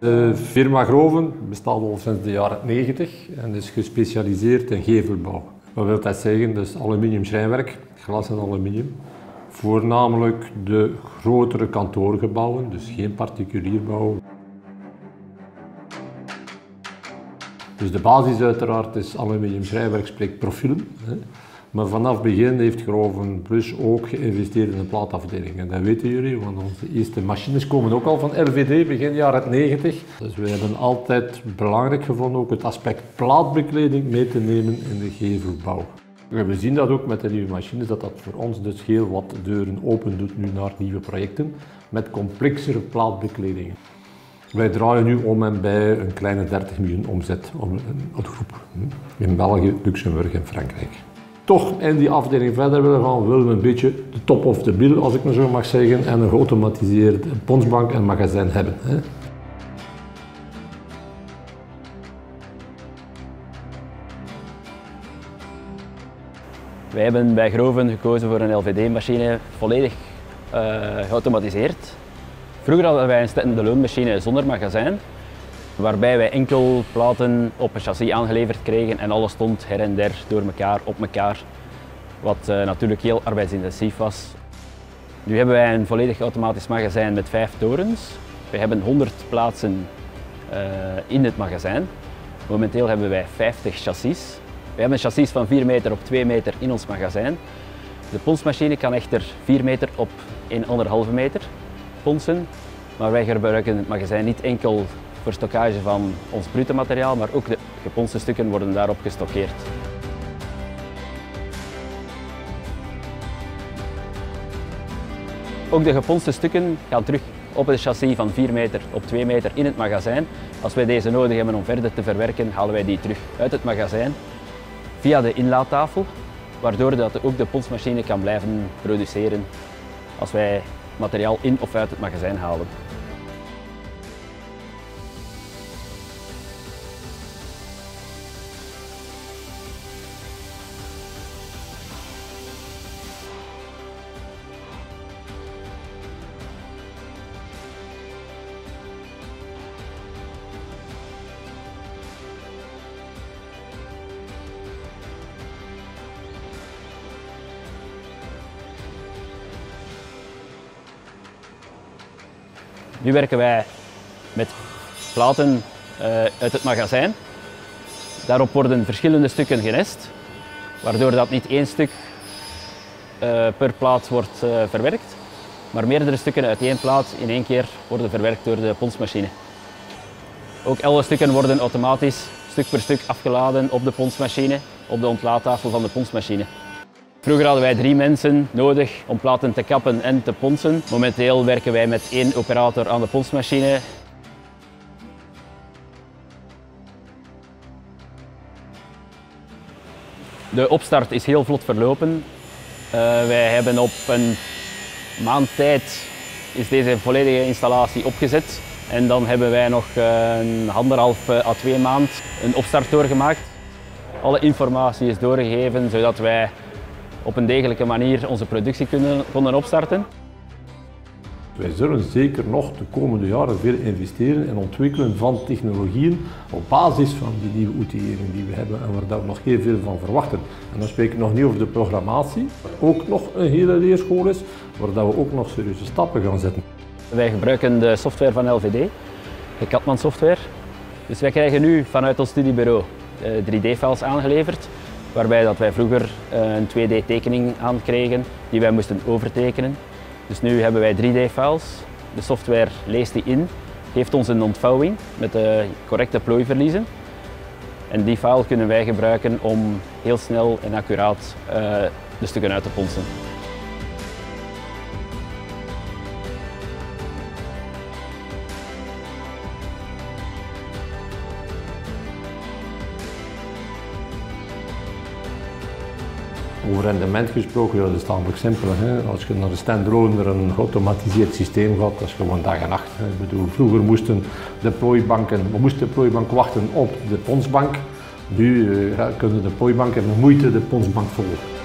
De firma Groven bestaat al sinds de jaren 90 en is gespecialiseerd in gevelbouw. Wat wil dat zeggen? Dus aluminium schrijnwerk, glas en aluminium. Voornamelijk de grotere kantoorgebouwen, dus geen particulier bouw. Dus de basis uiteraard is aluminium schrijnwerk, spreekt profielen. Maar vanaf begin heeft Groven Plus ook geïnvesteerd in een plaatafdeling. En dat weten jullie, want onze eerste machines komen ook al van LVD, begin jaren 90. Dus we hebben altijd belangrijk gevonden ook het aspect plaatbekleding mee te nemen in de gevelbouw. We zien dat ook met de nieuwe machines, dat dat voor ons dus heel wat deuren open doet nu naar nieuwe projecten met complexere plaatbekledingen. Wij draaien nu om en bij een kleine 30 miljoen omzet op een groep. In België, Luxemburg en Frankrijk toch in die afdeling verder willen gaan, willen we een beetje de top of the bill, als ik maar zo mag zeggen, en een geautomatiseerde ponsbank en magazijn hebben. Hè. Wij hebben bij Groven gekozen voor een LVD-machine volledig uh, geautomatiseerd. Vroeger hadden wij een stand alone machine zonder magazijn, waarbij wij enkel platen op een chassis aangeleverd kregen en alles stond her en der door elkaar, op elkaar, wat uh, natuurlijk heel arbeidsintensief was. Nu hebben wij een volledig automatisch magazijn met vijf torens. We hebben 100 plaatsen uh, in het magazijn. Momenteel hebben wij 50 chassis. We hebben chassis van 4 meter op 2 meter in ons magazijn. De ponsmachine kan echter 4 meter op 1,5 meter ponsen, maar wij gebruiken het magazijn niet enkel voor stockage van ons bruto materiaal, maar ook de geponste stukken worden daarop gestockeerd. Ook de geponste stukken gaan terug op het chassis van 4 meter op 2 meter in het magazijn. Als wij deze nodig hebben om verder te verwerken, halen wij die terug uit het magazijn via de inlaadtafel, waardoor dat ook de ponsmachine kan blijven produceren als wij materiaal in of uit het magazijn halen. Nu werken wij met platen uh, uit het magazijn. Daarop worden verschillende stukken genest, waardoor dat niet één stuk uh, per plaat wordt uh, verwerkt, maar meerdere stukken uit één plaat in één keer worden verwerkt door de ponsmachine. Ook alle stukken worden automatisch stuk per stuk afgeladen op de ponsmachine, op de ontlaadtafel van de ponsmachine. Vroeger hadden wij drie mensen nodig om platen te kappen en te ponsen. Momenteel werken wij met één operator aan de ponsmachine. De opstart is heel vlot verlopen. Uh, wij hebben op een maand tijd is deze volledige installatie opgezet. En dan hebben wij nog een anderhalf à twee maand een opstart doorgemaakt. Alle informatie is doorgegeven zodat wij op een degelijke manier onze productie kunnen, konden opstarten. Wij zullen zeker nog de komende jaren veel investeren in ontwikkelen van technologieën op basis van die nieuwe outillering die we hebben en waar we nog heel veel van verwachten. En dan spreek ik nog niet over de programmatie, wat ook nog een hele leerschool is, waar we ook nog serieuze stappen gaan zetten. Wij gebruiken de software van LVD, de Katman software. Dus wij krijgen nu vanuit ons studiebureau 3D-files eh, aangeleverd waarbij dat wij vroeger eh, een 2D-tekening aankregen die wij moesten overtekenen. Dus nu hebben wij 3D-files. De software leest die in, geeft ons een ontvouwing met de correcte plooiverliezen. En die file kunnen wij gebruiken om heel snel en accuraat de stukken uit te ponsen. Over rendement gesproken, ja, dat is tamelijk simpel. Hè. Als je naar de standalone een geautomatiseerd systeem gaat, dat is gewoon dag en nacht. Ik bedoel, vroeger moesten de plooibanken, we moesten de plooibank wachten op de ponsbank. Nu uh, kunnen de plooibanken met moeite de ponsbank volgen.